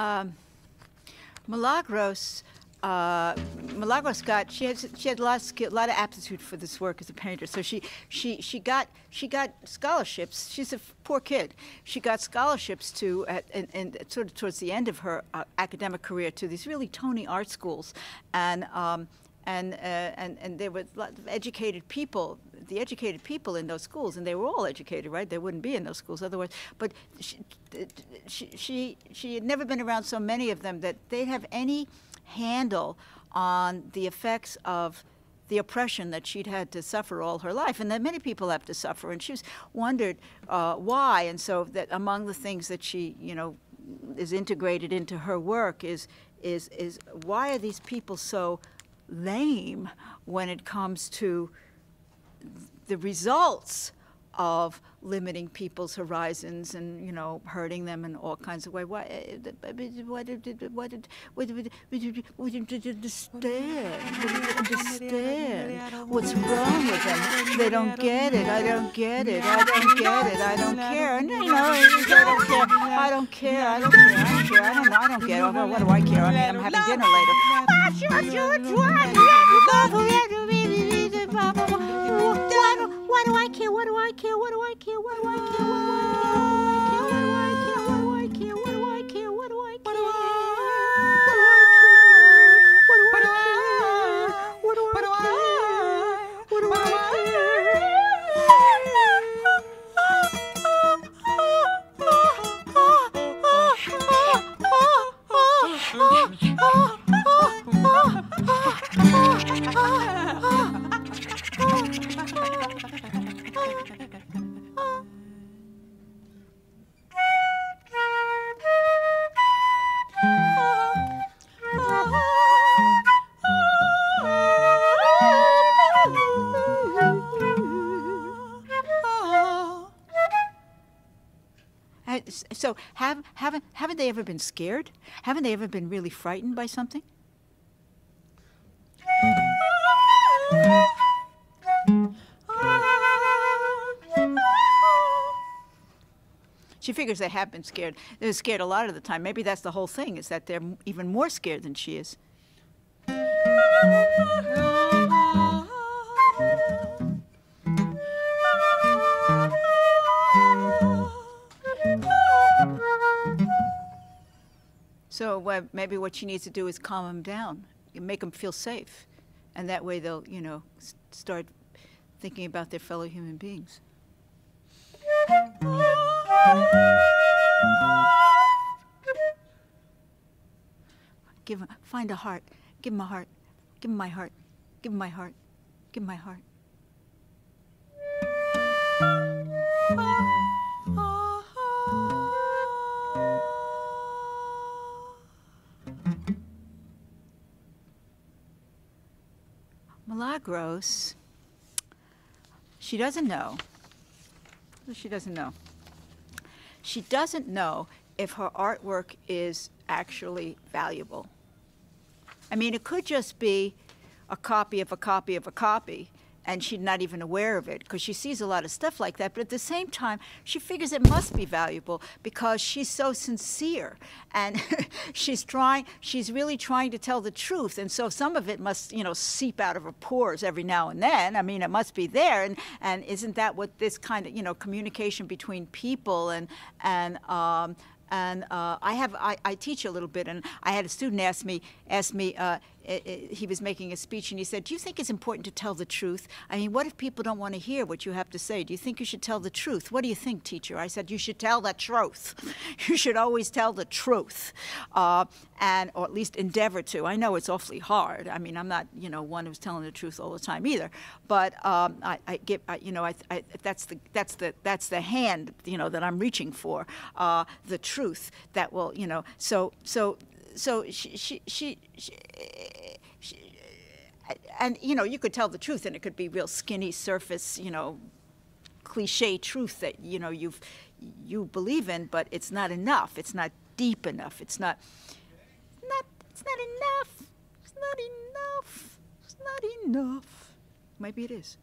Um, Milagros, uh, Milagros got she had she had a lot of skill, a lot of aptitude for this work as a painter. So she she she got she got scholarships. She's a poor kid. She got scholarships to at, and, and sort of towards the end of her uh, academic career to these really Tony art schools, and. Um, and, uh, and and there were educated people, the educated people in those schools, and they were all educated, right? They wouldn't be in those schools otherwise. But she, she, she, she had never been around so many of them that they'd have any handle on the effects of the oppression that she'd had to suffer all her life, and that many people have to suffer. And she's wondered uh, why. And so that among the things that she, you know, is integrated into her work is is is why are these people so lame when it comes to the results of limiting people's horizons and you know hurting them in all kinds of ways. Why? Eh, eh, why did why did why did we didn't understand? Understand what's wrong with them? They don't get it. I don't get it. I don't get it. I don't care. No, no, I don't care. I don't care. I don't care. I don't care. I don't. Well, what do I care? I'm having dinner later. Ah, care? What do I care? What do? I care? What do I care? What do I care? What do I care? What So have haven't haven't they ever been scared? Haven't they ever been really frightened by something? She figures they have been scared. They're scared a lot of the time. Maybe that's the whole thing, is that they're even more scared than she is. So maybe what she needs to do is calm them down, make them feel safe, and that way they'll, you know, start thinking about their fellow human beings. Give find a heart. Give him a heart. Give him my heart. Give him my heart. Give him my heart. Milagros, she doesn't know. She doesn't know. She doesn't know if her artwork is actually valuable. I mean, it could just be a copy of a copy of a copy, and she's not even aware of it because she sees a lot of stuff like that. But at the same time, she figures it must be valuable because she's so sincere and she's trying, she's really trying to tell the truth. And so some of it must, you know, seep out of her pores every now and then. I mean, it must be there. And, and isn't that what this kind of, you know, communication between people and, and, um, and uh, I have I, I teach a little bit, and I had a student ask me ask me uh, i- i- he was making a speech, and he said, "Do you think it's important to tell the truth? I mean, what if people don't want to hear what you have to say? Do you think you should tell the truth? What do you think, teacher?" I said, "You should tell the truth. you should always tell the truth, uh, and or at least endeavor to. I know it's awfully hard. I mean, I'm not you know one who's telling the truth all the time either, but um, I, I I, you know I, I, that's the that's the that's the hand you know that I'm reaching for uh, the truth that will you know so so so she she she, she, she uh, and you know you could tell the truth and it could be real skinny surface you know cliche truth that you know you've you believe in but it's not enough. It's not deep enough. It's not not it's not enough. It's not enough. It's not enough. Maybe it is